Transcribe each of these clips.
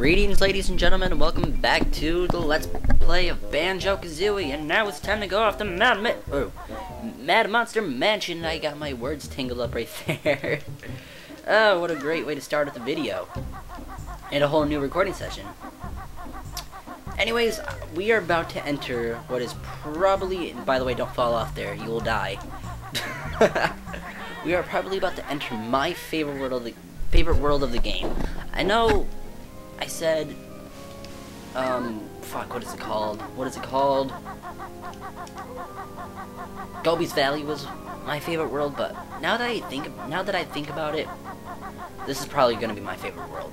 Greetings, ladies and gentlemen, and welcome back to the Let's Play of Banjo-Kazooie, and now it's time to go off the Mad, Ma oh, Mad Monster Mansion. I got my words tangled up right there. oh, what a great way to start at the video. And a whole new recording session. Anyways, we are about to enter what is probably, by the way, don't fall off there, you will die. we are probably about to enter my favorite world of the favorite world of the game. I know I said, um, fuck, what is it called? What is it called? Gobi's Valley was my favorite world, but now that I think, now that I think about it, this is probably gonna be my favorite world.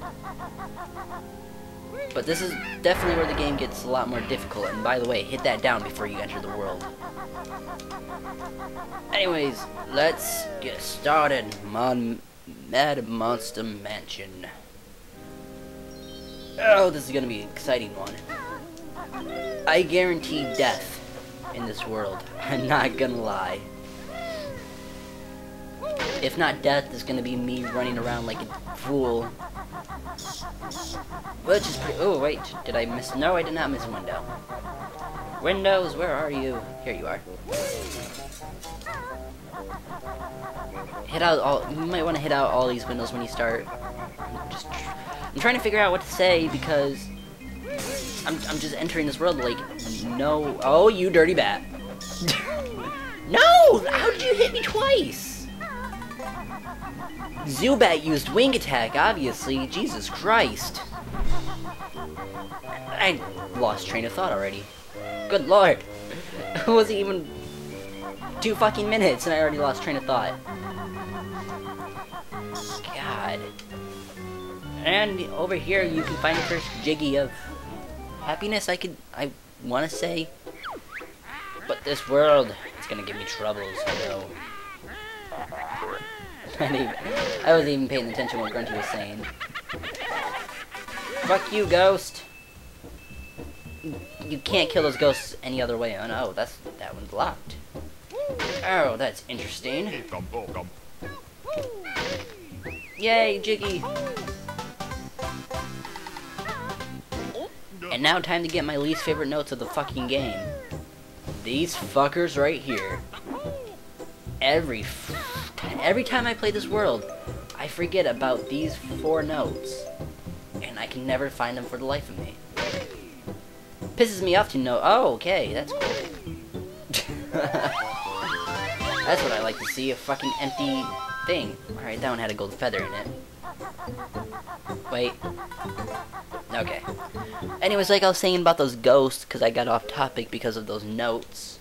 But this is definitely where the game gets a lot more difficult, and by the way, hit that down before you enter the world. Anyways, let's get started, Mon Mad Monster Mansion. Oh, this is gonna be an exciting one. I guarantee death in this world. I'm not gonna lie. If not death, it's gonna be me running around like a fool. Which is pretty- oh wait, did I miss- no I did not miss a window. Windows, where are you? Here you are. Hit out all- you might want to hit out all these windows when you start. Just I'm trying to figure out what to say because I'm, I'm just entering this world like, no. Oh, you dirty bat. no! How did you hit me twice? Zubat used wing attack, obviously. Jesus Christ. I lost train of thought already. Good lord. It wasn't even two fucking minutes and I already lost train of thought. God. And over here you can find the first Jiggy of happiness I could I wanna say. But this world is gonna give me troubles, I know. I wasn't even paying attention to what Grunty was saying. Fuck you, ghost! You can't kill those ghosts any other way. Oh no, that's that one's locked. Oh, that's interesting. Yay, Jiggy! And now time to get my least favorite notes of the fucking game. These fuckers right here. Every every time I play this world, I forget about these four notes. And I can never find them for the life of me. Pisses me off to know, oh, okay, that's cool. that's what I like to see, a fucking empty thing. Alright, that one had a gold feather in it. Wait. Okay. Anyways, like I was saying about those ghosts, because I got off topic because of those notes.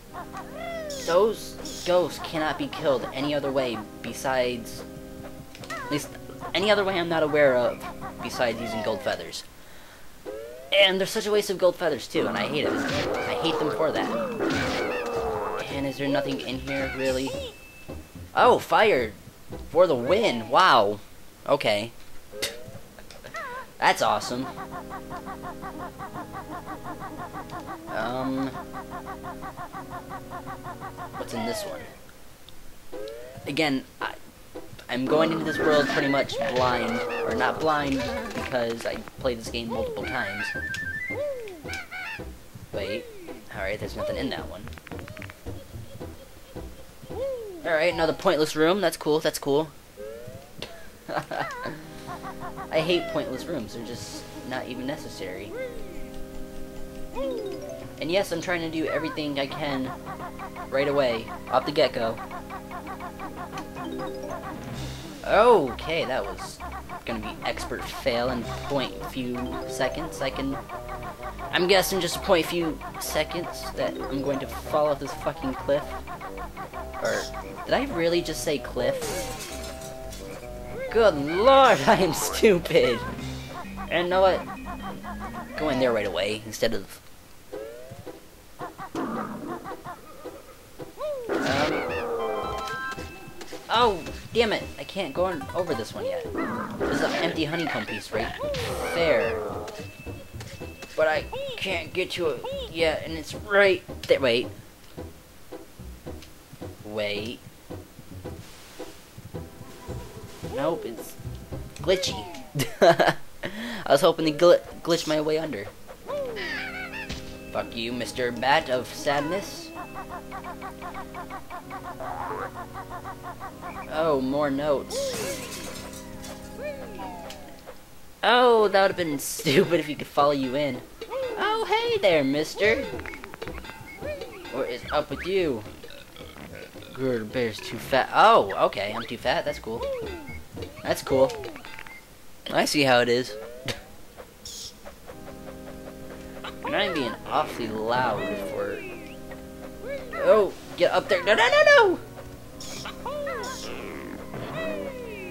Those ghosts cannot be killed any other way besides... At least, any other way I'm not aware of besides using gold feathers. And they're such a waste of gold feathers, too, and I hate it. I hate them for that. And is there nothing in here, really? Oh, fire! For the win! Wow. Okay. That's awesome. Um, what's in this one? Again, I, I'm going into this world pretty much blind, or not blind, because I played this game multiple times. Wait, alright, there's nothing in that one. Alright, another pointless room, that's cool, that's cool. I hate pointless rooms. They're just not even necessary. And yes, I'm trying to do everything I can right away, off the get-go. Okay, that was gonna be expert fail in point few seconds. I can... I'm guessing just a point few seconds that I'm going to fall off this fucking cliff. Or, did I really just say cliff? Good lord, I am stupid. And know what? Go in there right away instead of. Um. Oh, damn it! I can't go on over this one yet. There's an empty honeycomb piece right there. But I can't get to it yet, and it's right there. Wait. Wait. Nope, it's glitchy. I was hoping to gl glitch my way under. Fuck you, Mr. Bat of Sadness. Oh, more notes. Oh, that would have been stupid if he could follow you in. Oh, hey there, mister. What is up with you? Good bear's too fat. Oh, okay, I'm too fat. That's cool. That's cool. I see how it is. Even being awfully loud for... Oh, get up there. No, no, no,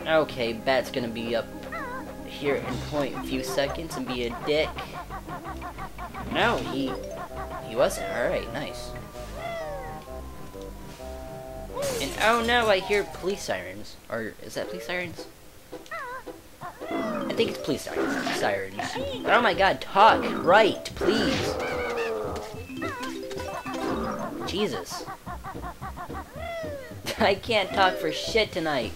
no! Okay, Bat's gonna be up here in point a few seconds and be a dick. No, he... He wasn't. Alright, nice. And oh no, I hear police sirens. Or is that police sirens? I think it's police sirens. Sirens. Oh my god, talk right, please. Jesus. I can't talk for shit tonight.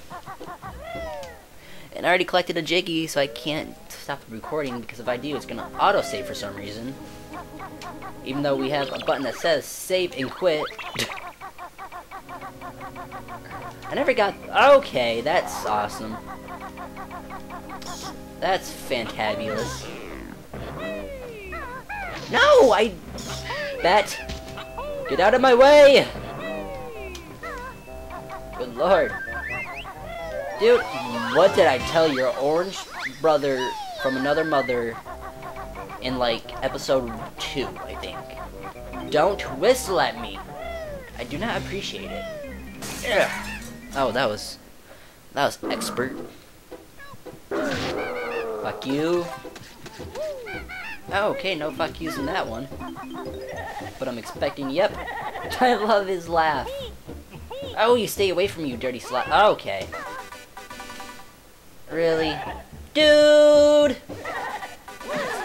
And I already collected a Jiggy, so I can't stop the recording because if I do, it's gonna autosave for some reason. Even though we have a button that says save and quit. I never got... Okay, that's awesome. That's fantabulous. No, I... Bet. Get out of my way! Good lord. Dude, what did I tell your orange brother from another mother in, like, episode 2, I think? Don't whistle at me. I do not appreciate it. Ugh. Oh, that was... That was expert. Fuck you. Oh, okay, no fuck yous in that one. But I'm expecting, yep. I love his laugh. Oh, you stay away from you, dirty slut. Okay. Really? Dude!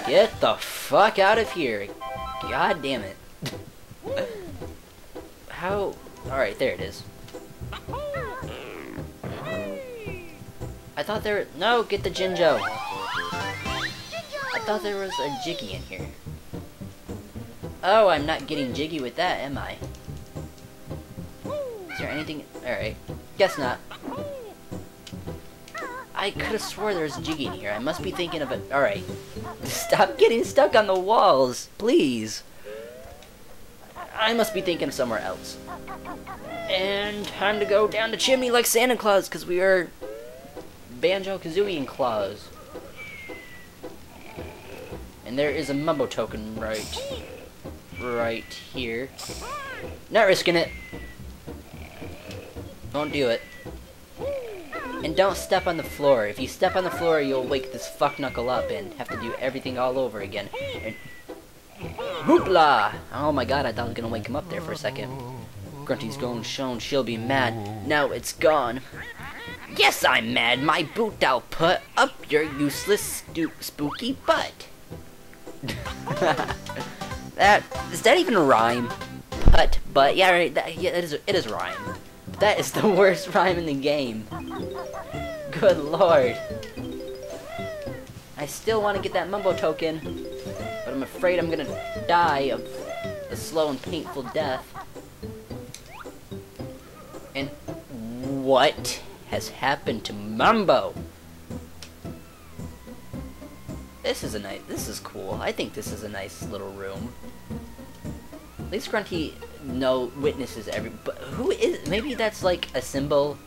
Get the fuck out of here. God damn it. How... Alright, there it is. I thought there... No, get the Jinjo. I thought there was a Jiggy in here. Oh, I'm not getting jiggy with that, am I? Is there anything... Alright. Guess not. I could have swore there was Jiggy in here. I must be thinking of it. Alright. Stop getting stuck on the walls, please. I must be thinking somewhere else. And time to go down the chimney like Santa Claus, because we are Banjo-Kazooie and Claus. And there is a Mumbo token right, right here. Not risking it. Don't do it. And don't step on the floor. If you step on the floor, you'll wake this fuck knuckle up and have to do everything all over again. And Hoopla! Oh my god, I thought I was gonna wake him up there for a second. Grunty's gone shown, she'll be mad. Now it's gone. Yes, I'm mad. My boot I'll put up your useless, spooky butt. that is that even a rhyme? Put, but yeah, right. That, yeah, it is. It is rhyme. That is the worst rhyme in the game. Good lord. I still want to get that mumbo token, but I'm afraid I'm gonna die of a slow and painful death. And what has happened to Mumbo? This is a nice. This is cool. I think this is a nice little room. At least Grunty no witnesses every. But who is? Maybe that's like a symbol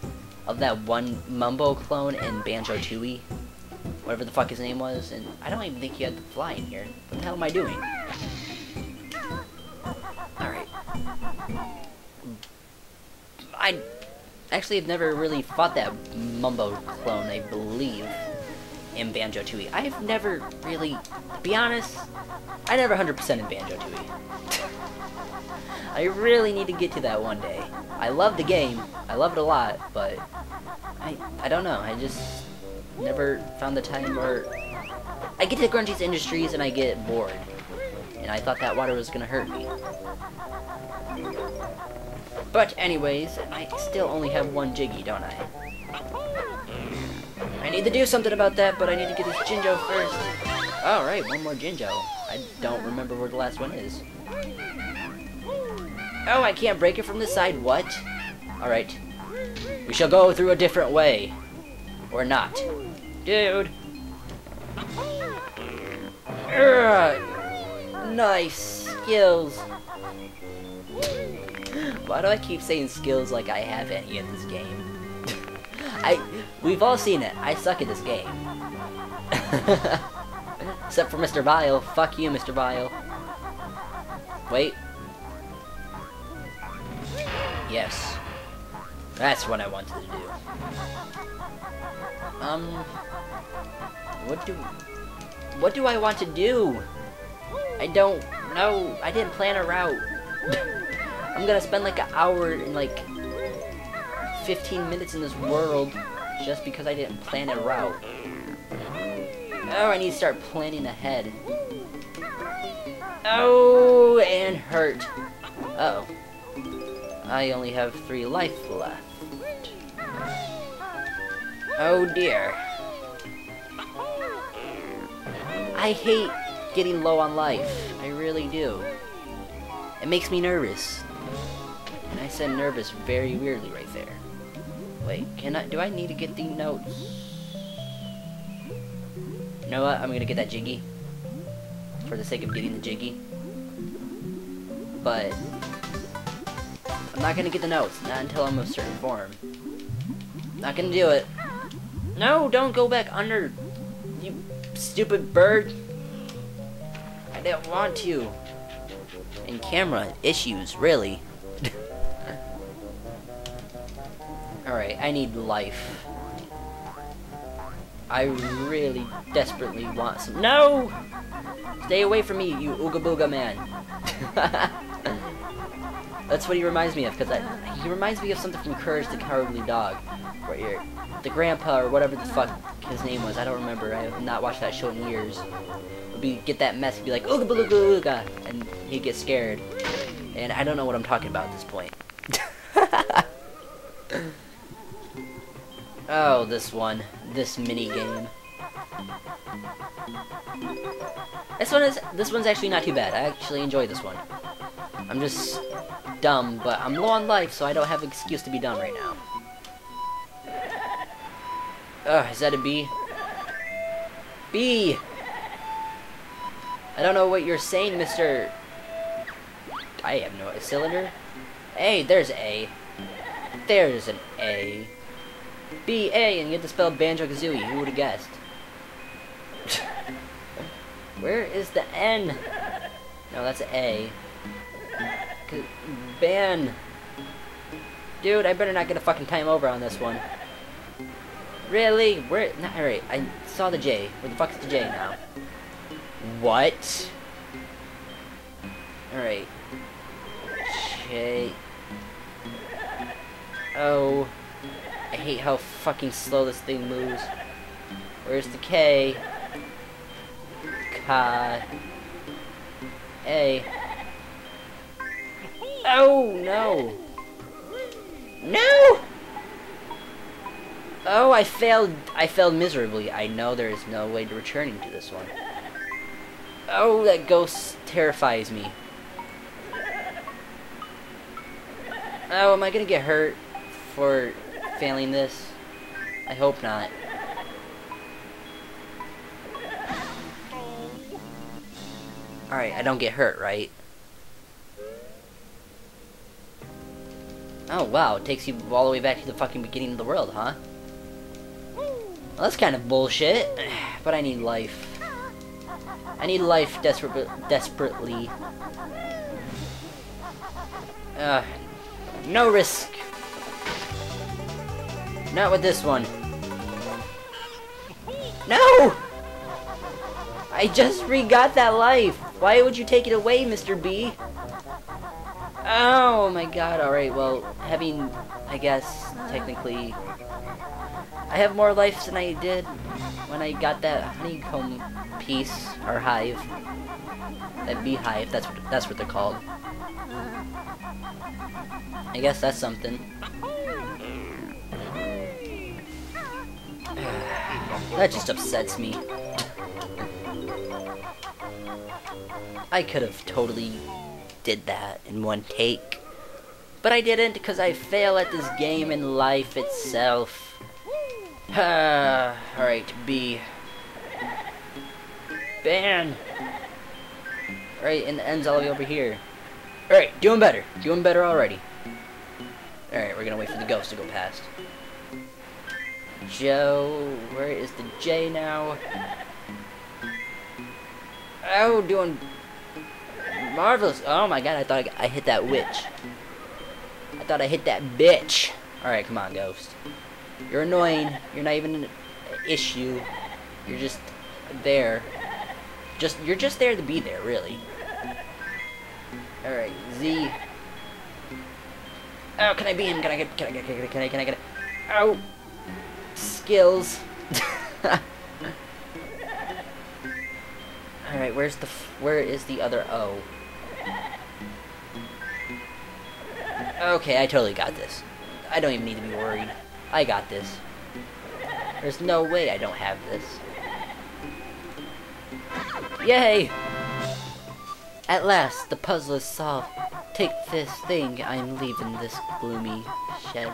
of that one Mumbo clone in Banjo Tooie, whatever the fuck his name was. And I don't even think he had the fly in here. What the hell am I doing? All right. I actually have never really fought that Mumbo clone. I believe in Banjo-Tooie. I've never really, to be honest, I never 100% in Banjo-Tooie. I really need to get to that one day. I love the game, I love it a lot, but I, I don't know, I just never found the time where I get to Grunty's Industries and I get bored. And I thought that water was gonna hurt me. But anyways, I still only have one Jiggy, don't I? I need to do something about that, but I need to get this Jinjo first. Alright, one more Jinjo. I don't remember where the last one is. Oh, I can't break it from the side. What? Alright. We shall go through a different way. Or not. Dude. Urgh. Nice skills. Why do I keep saying skills like I have any in this game? I we've all seen it. I suck at this game. Except for Mr. Vile. Fuck you, Mr. Vile. Wait. Yes. That's what I wanted to do. Um what do what do I want to do? I don't know. I didn't plan a route. I'm gonna spend like an hour in like 15 minutes in this world just because I didn't plan a route. Oh, I need to start planning ahead. Oh, and hurt. Uh oh I only have three life left. Oh dear. I hate getting low on life. I really do. It makes me nervous. And I said nervous very weirdly right there. Wait, can I, do I need to get the notes? You know what, I'm gonna get that Jiggy. For the sake of getting the Jiggy. But, I'm not gonna get the notes, not until I'm of certain form. Not gonna do it. No, don't go back under, you stupid bird. I didn't want to. And camera issues, really. Alright, I need life. I really desperately want some- No! Stay away from me, you Ooga Booga man. That's what he reminds me of, because he reminds me of something from Courage the Cowardly Dog. Where you're, the grandpa, or whatever the fuck his name was, I don't remember, I have not watched that show in years. Would be, get that mess, be like, Ooga Booga Ooga, and he'd get scared. And I don't know what I'm talking about at this point. Oh, this one. This mini game. This one is this one's actually not too bad. I actually enjoy this one. I'm just dumb, but I'm low on life, so I don't have an excuse to be dumb right now. Ugh, is that a B? B! I don't know what you're saying, Mr. I have no a cylinder. Hey, there's A. There's an A. B A and you have to spell Banjo Kazooie. Who would have guessed? Where is the N? No, that's A. Ban. Dude, I better not get a fucking time over on this one. Really? Where? Not alright. I saw the J. Where the fuck is the J now? What? Alright. J. Oh. I hate how fucking slow this thing moves. Where's the K? Ka. A. Oh, no. No! Oh, I failed. I failed miserably. I know there is no way to returning to this one. Oh, that ghost terrifies me. Oh, am I gonna get hurt for failing this? I hope not. Alright, I don't get hurt, right? Oh, wow, it takes you all the way back to the fucking beginning of the world, huh? Well, that's kind of bullshit, but I need life. I need life desperate, desperately. Uh, no risk. Not with this one. No! I just re-got that life. Why would you take it away, Mr. B? Oh my god, alright, well, having, I guess, technically... I have more life than I did when I got that honeycomb piece, or hive. That beehive, that's what, that's what they're called. I guess that's something. That just upsets me. I could have totally did that in one take. But I didn't because I fail at this game in life itself. Alright, B. Ban! Alright, and the end's all the way over here. Alright, doing better. Doing better already. Alright, we're gonna wait for the ghost to go past. Joe, where is the J now? Oh, doing marvelous. Oh my god, I thought I, I hit that witch. I thought I hit that bitch. Alright, come on, ghost. You're annoying. You're not even an issue. You're just there. Just You're just there to be there, really. Alright, Z. Oh, can I be him? Can I get, can I get, can I, can I, can I get it? Oh! Skills. Alright, where's the, where is the other O? Okay, I totally got this. I don't even need to be worried. I got this. There's no way I don't have this. Yay! At last, the puzzle is solved. Take this thing, I am leaving this gloomy shed.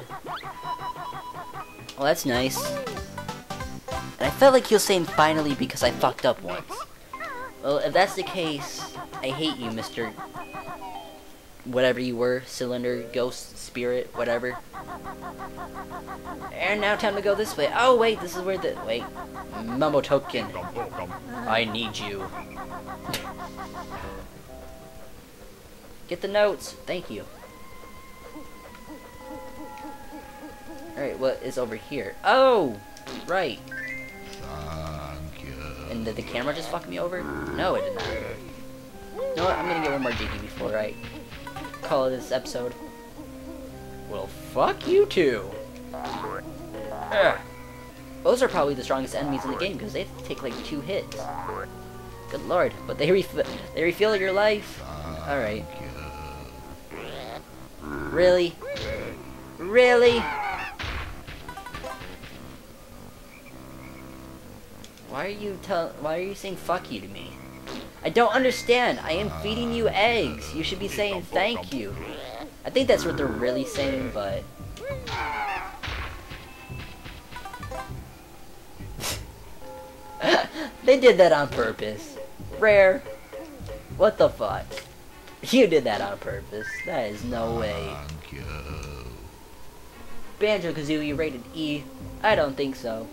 Well, that's nice. And I felt like he was saying finally because I fucked up once. Well, if that's the case, I hate you, Mr. Whatever you were, cylinder, ghost, spirit, whatever. And now time to go this way. Oh, wait, this is where the... Wait. Mumbo token. I need you. Get the notes. Thank you. Alright, what is over here? Oh! Right. And did the camera just fuck me over? No, it did not. You know what? I'm gonna get one more Jiggy before I call this episode. Well, fuck you two. Ugh. Those are probably the strongest enemies in the game because they take like two hits. Good lord, but they ref they refill your life. All right. Really? Really? Why are you tell why are you saying fuck you to me? I don't understand. I am feeding you eggs. You should be saying thank you. I think that's what they're really saying, but they did that on purpose. Rare. What the fuck? You did that on purpose. That is no way. Banjo-Kazooie rated E? I don't think so.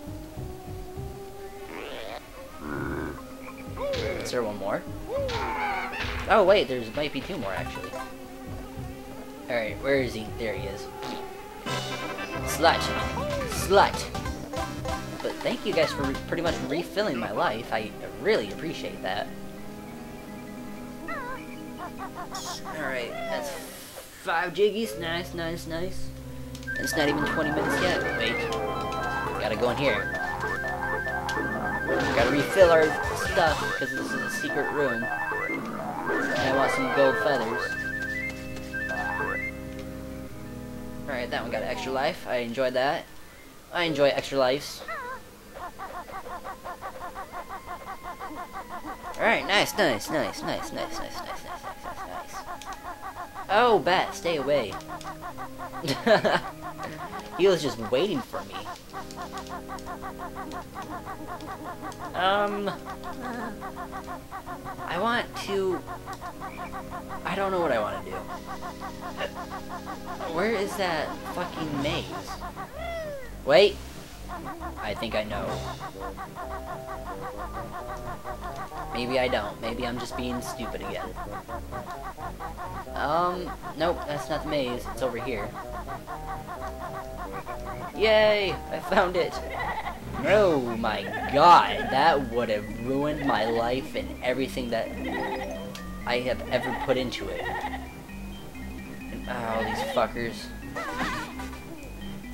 Is there one more? Oh wait, there's might be two more actually. Alright, where is he? There he is. Slut. Slut. But thank you guys for pretty much refilling my life. I really appreciate that. Alright, that's five jiggies. Nice, nice, nice. It's not even 20 minutes yet. Wait. Gotta go in here. Gotta refill our stuff, because this is a secret room. And I want some gold feathers. Alright, that one got extra life. I enjoyed that. I enjoy extra lives. Alright, nice, nice, nice, nice, nice, nice, nice, nice, nice, nice. Oh, bat, stay away. he was just waiting for me. Um, I want to, I don't know what I want to do. Where is that fucking maze? Wait. I think I know. Maybe I don't. Maybe I'm just being stupid again. Um, nope, that's not the maze. It's over here. Yay! I found it! Oh my god, that would have ruined my life and everything that I have ever put into it. oh, these fuckers.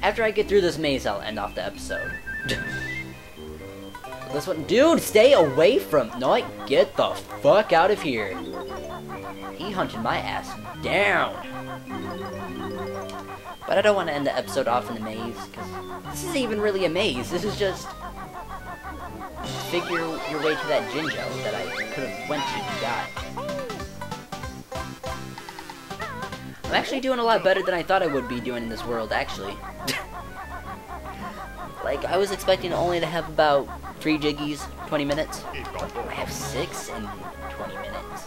After I get through this maze, I'll end off the episode. this one- Dude, stay away from- No, I get the fuck out of here. He hunted my ass down. But I don't want to end the episode off in the maze, because this isn't even really a maze. This is just... figure your way to that Jinjo that I could have went to and got. I'm actually doing a lot better than I thought I would be doing in this world, actually. like, I was expecting only to have about 3 Jiggies, 20 minutes. I have 6 in 20 minutes.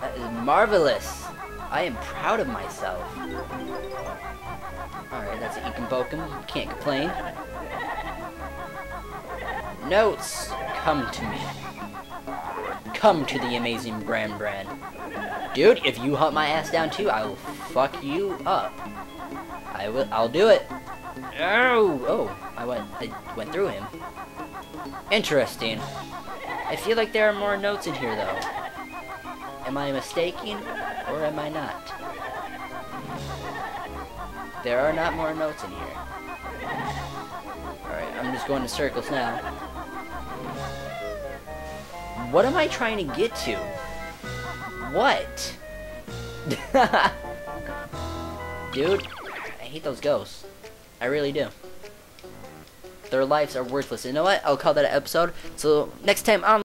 That is marvelous! I am proud of myself. Alright, that's an Ekin Bokum. Can't complain. Notes, come to me. Come to the amazing Bran Brand. Dude, if you hunt my ass down too, I will fuck you up. I will. I'll do it. Oh, oh! I went. I went through him. Interesting. I feel like there are more notes in here, though. Am I mistaken, or am I not? There are not more notes in here. Alright, I'm just going in circles now. What am I trying to get to? What? Dude, I hate those ghosts. I really do. Their lives are worthless. You know what? I'll call that an episode. So, next time on